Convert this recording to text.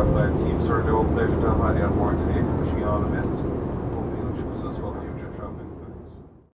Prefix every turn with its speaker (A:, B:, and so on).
A: uh, my team started to open their stuff more the